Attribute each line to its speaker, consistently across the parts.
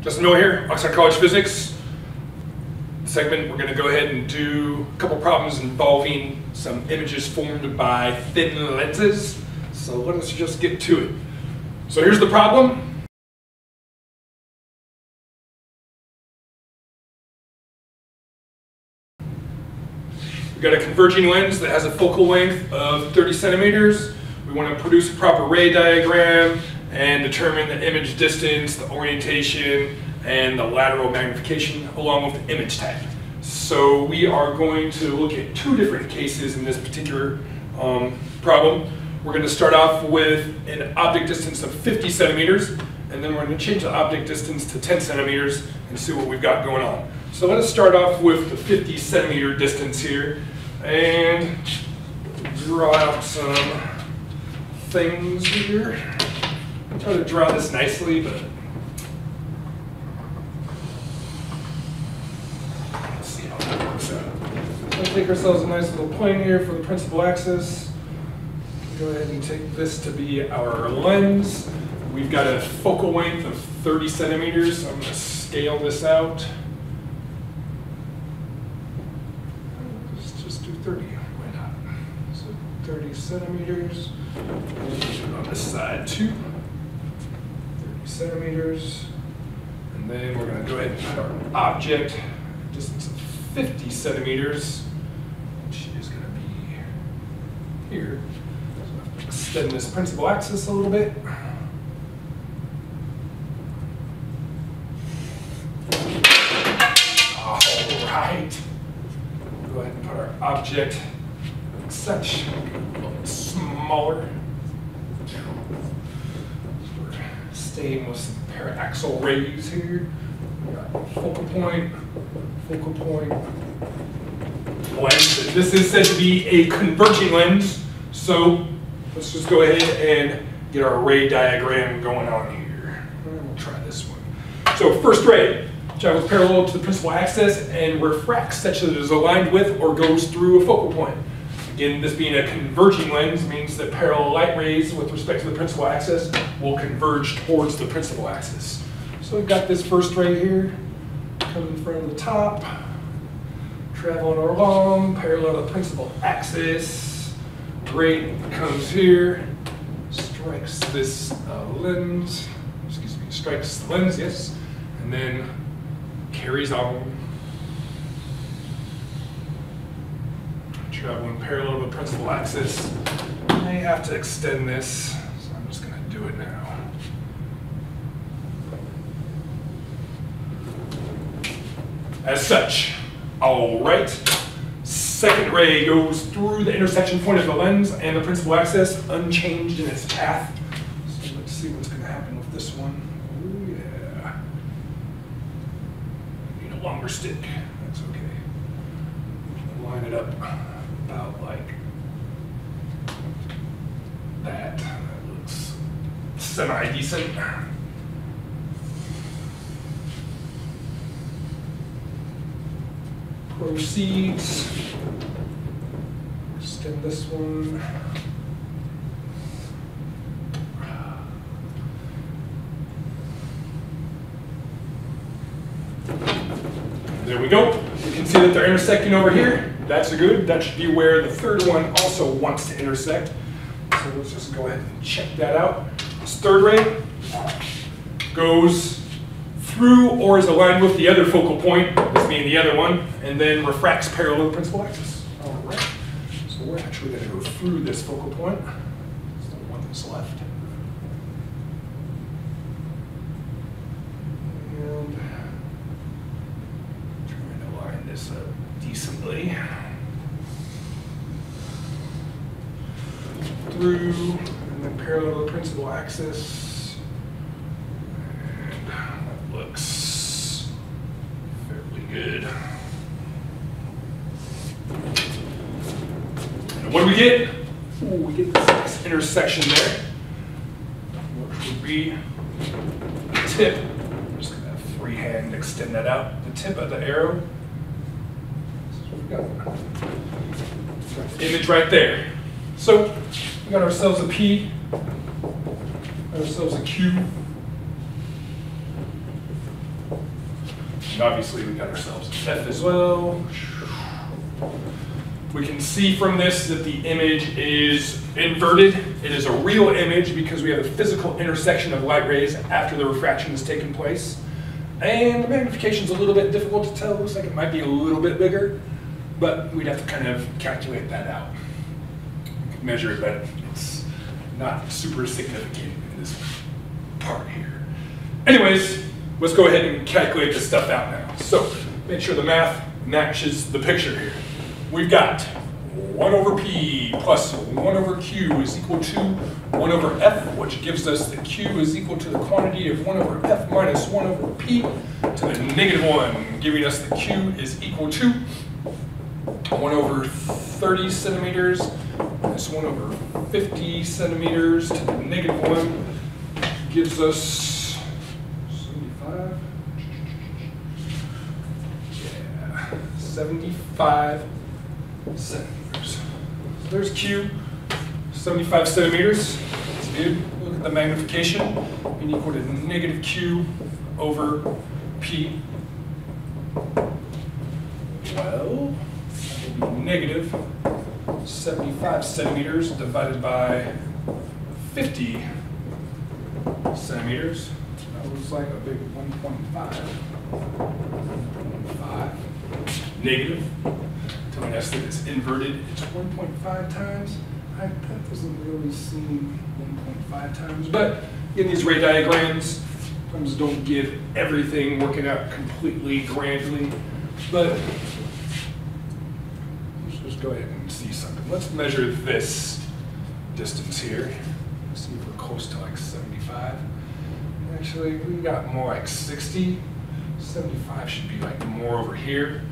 Speaker 1: Justin Miller here, Oxnard College Physics. Segment, we're going to go ahead and do a couple problems involving some images formed by thin lenses. So let us just get to it. So here's the problem. We've got a converging lens that has a focal length of 30 centimeters. We want to produce a proper ray diagram and determine the image distance, the orientation, and the lateral magnification along with the image type. So we are going to look at two different cases in this particular um, problem. We're going to start off with an object distance of 50 centimeters, and then we're going to change the object distance to 10 centimeters and see what we've got going on. So let us start off with the 50 centimeter distance here and draw out some things here. Try to draw this nicely, but let's see how that works out. We'll take ourselves a nice little plane here for the principal axis. Go ahead and take this to be our lens. We've got a focal length of 30 centimeters. So I'm going to scale this out. Let's just do 30. Why not? So 30 centimeters. On this side too centimeters. And then we're going to go ahead and put our object distance of 50 centimeters, which is going to be here. So extend this principal axis a little bit. All right. Go ahead and put our object such, smaller. Some paraxial rays here. Focal point, focal point, lens. This is said to be a converging lens, so let's just go ahead and get our ray diagram going on here. We'll try this one. So first ray travels parallel to the principal axis and refracts such that it is aligned with or goes through a focal point. Again, this being a converging lens means that parallel light rays with respect to the principal axis will converge towards the principal axis. So we've got this first ray here, coming from the top, traveling along, parallel to the principal axis. Ray comes here, strikes this uh, lens, excuse me, strikes the lens, yes, and then carries on traveling parallel to the principal axis. I have to extend this, so I'm just going to do it now. As such, all right. Second ray goes through the intersection point of the lens and the principal axis, unchanged in its path. So let's see what's going to happen with this one. Oh yeah. Need a longer stick. That's okay. Line it up about like that. That looks semi-decent. Proceeds. Extend this one. There we go. You can see that they're intersecting over here. That's good. That should be where the third one also wants to intersect. So let's just go ahead and check that out. This third ray goes through or is aligned with the other focal point, this being the other one, and then refracts parallel to the principal axis. All right. So we're actually going to go through this focal point. It's the one that's left. And trying to line this up decently. Through parallel to the principal axis. That looks fairly good. And what do we get? Ooh, we get this nice intersection there. Which would be the tip. I'm just gonna freehand extend that out. The tip of the arrow Image right there. So we got ourselves a P, ourselves a Q, And obviously, we got ourselves F as well. We can see from this that the image is inverted. It is a real image because we have a physical intersection of light rays after the refraction has taken place. And the magnification is a little bit difficult to tell. It looks like it might be a little bit bigger, but we'd have to kind of calculate that out. Measure it, but it's not super significant this part here. Anyways, let's go ahead and calculate this stuff out now. So make sure the math matches the picture here. We've got 1 over p plus 1 over q is equal to 1 over f, which gives us that q is equal to the quantity of 1 over f minus 1 over p to the negative 1, giving us that q is equal to 1 over 30 centimeters minus 1 over 50 centimeters to the negative 1 gives us 75. Yeah, 75 centimeters. So there's Q, 75 centimeters. That's. Look at the magnification, being equal to negative Q over P. Well, that be negative 75 centimeters divided by 50 centimeters. That looks like a big 1.5. 1.5 negative telling us that it's inverted, it's 1.5 times. I, that doesn't really seem 1.5 times, but in these ray diagrams, sometimes don't give everything working out completely grandly, but let's just go ahead and see something. Let's measure this distance here. Let's See if we're close to like 75. Actually, we got more like 60. 75 should be like more over here.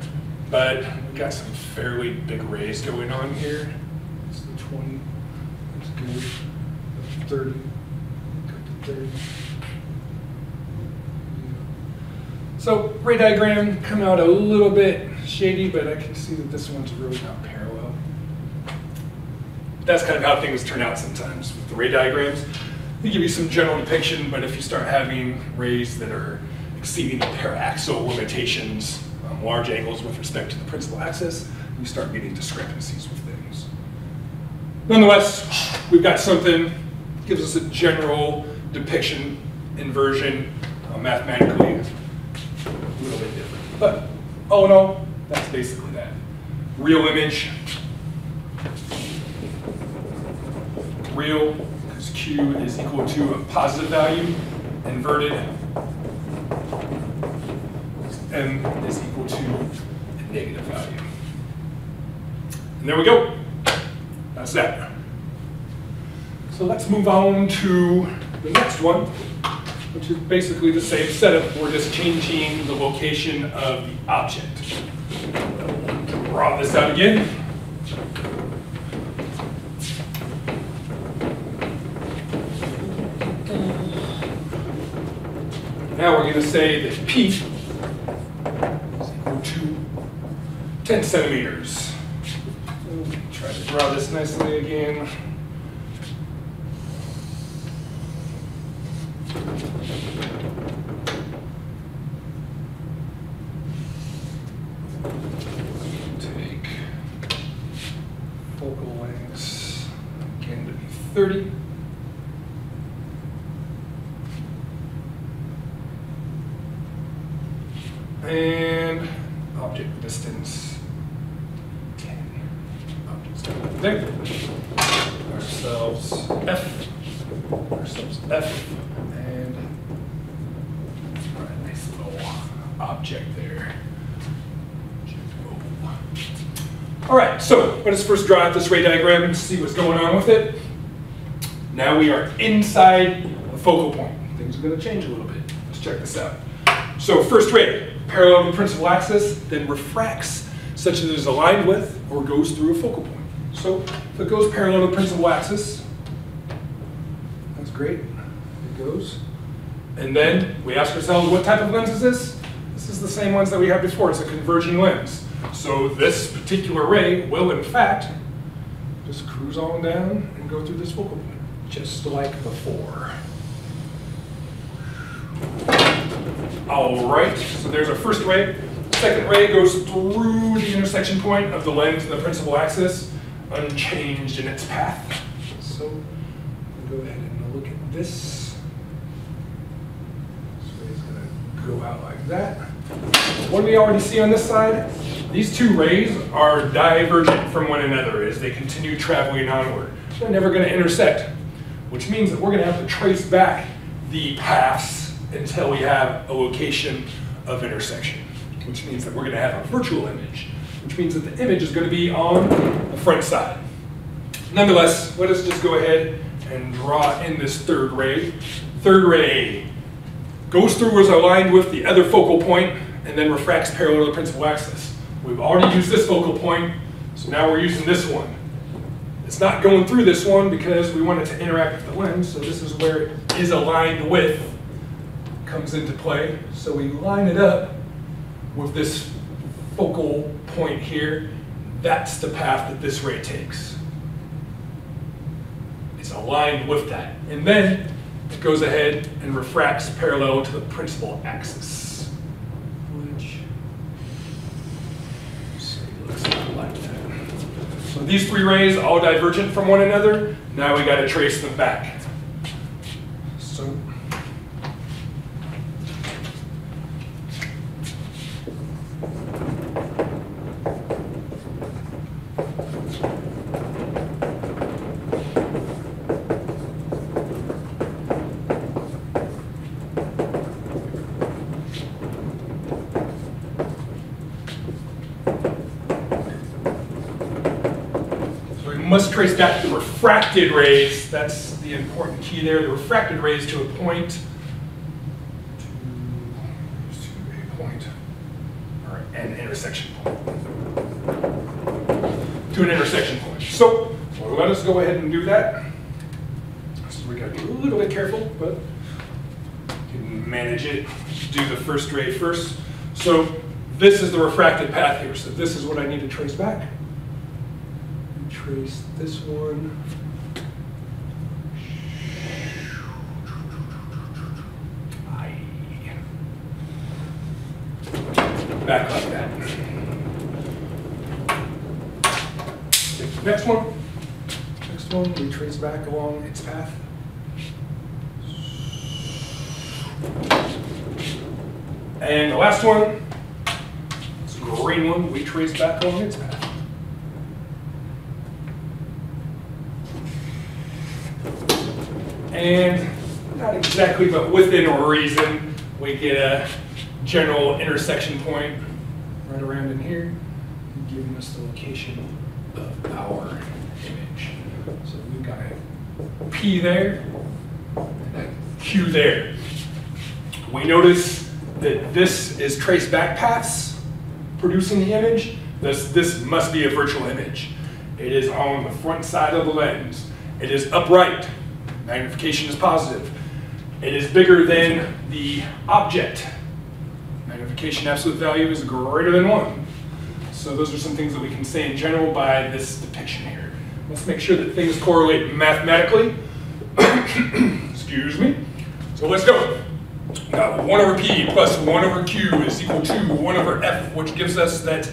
Speaker 1: But we got some fairly big rays going on here. The 20, that's good. That's 30, cut to 30. So ray diagram come out a little bit shady, but I can see that this one's really not parallel. That's kind of how things turn out sometimes with the ray diagrams. They give you some general depiction, but if you start having rays that are exceeding the paraxial limitations, um, large angles with respect to the principal axis, you start getting discrepancies with things. Nonetheless, we've got something, gives us a general depiction, inversion, uh, mathematically, a little bit different. But all in all, that's basically that. Real image, real, Is equal to a positive value, inverted, M is equal to a negative value. And there we go. That's that. So let's move on to the next one, which is basically the same setup. We're just changing the location of the object. Draw this out again. Now we're going to say that P is equal to 10 centimeters. Try to draw this nicely again. Take focal lengths again to be 30. And object distance 10. Object distance there. Ourselves F. Ourselves F. And right, nice little object there. All right, so let us first draw out this ray diagram and see what's going on with it. Now we are inside the focal point. Things are going to change a little bit. Let's check this out. So first ray, parallel to the principal axis, then refracts such that it is aligned with or goes through a focal point. So if it goes parallel to the principal axis, that's great, it goes. And then we ask ourselves, what type of lens is this? This is the same lens that we had before, it's a converging lens. So this particular ray will in fact just cruise on down and go through this focal point, just like before. All right, so there's our first ray. Second ray goes through the intersection point of the lens and the principal axis, unchanged in its path. So we'll go ahead and look at this. This ray's gonna go out like that. What do we already see on this side? These two rays are divergent from one another as they continue traveling onward. They're never gonna intersect, which means that we're gonna have to trace back the paths until we have a location of intersection, which means that we're gonna have a virtual image, which means that the image is gonna be on the front side. Nonetheless, let us just go ahead and draw in this third ray. Third ray goes through is aligned with the other focal point and then refracts parallel to the principal axis. We've already used this focal point, so now we're using this one. It's not going through this one because we want it to interact with the lens, so this is where it is aligned with comes into play. So we line it up with this focal point here. That's the path that this ray takes. It's aligned with that. And then it goes ahead and refracts parallel to the principal axis, which say, looks like that. So these three rays all divergent from one another. Now we got to trace them back. So So we must trace back the refracted rays. That's the important key there. The refracted rays to a point, to, a point, or an intersection point. To an intersection point. So well, let us go ahead and do that. So we gotta be a little bit careful, but can manage it. Do the first ray first. So this is the refracted path here. So this is what I need to trace back trace this one. Back like that. Next one. Next one, we trace back along its path. And the last one, this green one, we trace back along its path. And not exactly, but within reason, we get a general intersection point right around in here, giving us the location of our image. So we've got a P there, and a Q there. We notice that this is trace back paths producing the image. This, this must be a virtual image. It is on the front side of the lens. It is upright. Magnification is positive. It is bigger than the object. Magnification absolute value is greater than one. So those are some things that we can say in general by this depiction here. Let's make sure that things correlate mathematically. Excuse me. So let's go. Now, 1 over p plus 1 over q is equal to 1 over f, which gives us that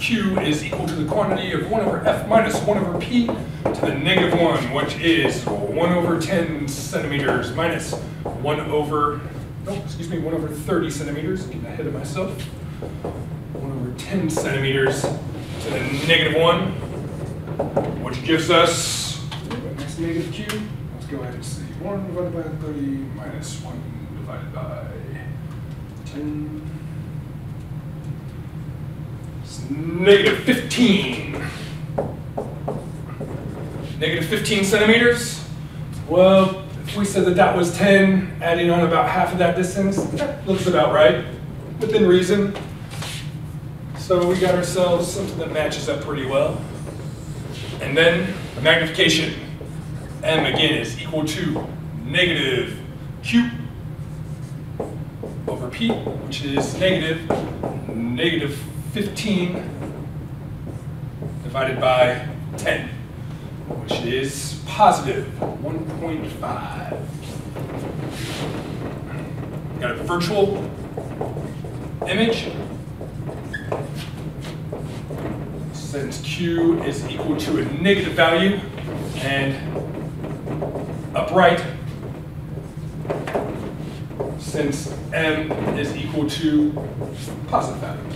Speaker 1: q is equal to the quantity of 1 over f minus 1 over p to the negative 1, which is 1 over 10 centimeters minus 1 over, oh, excuse me, 1 over 30 centimeters, getting ahead of myself. 1 over 10 centimeters to the negative 1, which gives us, next negative q, let's go ahead and see, 1 divided by 30 minus 1 divided by 10. Negative 15. Negative 15 centimeters. Well, if we said that that was 10, adding on about half of that distance, that looks about right, within reason. So we got ourselves something that matches up pretty well. And then magnification, m again is equal to negative q over p, which is negative, negative 15 divided by 10, which is positive 1.5. Got a virtual image. Since Q is equal to a negative value and upright, since M is equal to positive value.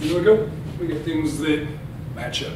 Speaker 1: There we go. We get things that match up.